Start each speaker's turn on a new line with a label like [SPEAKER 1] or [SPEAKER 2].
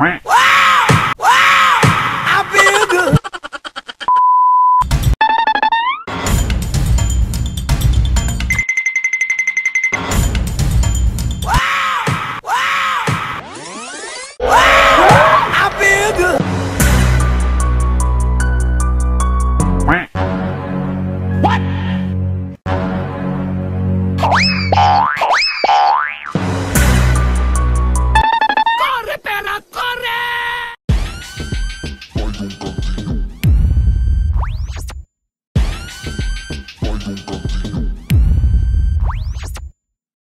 [SPEAKER 1] Quack.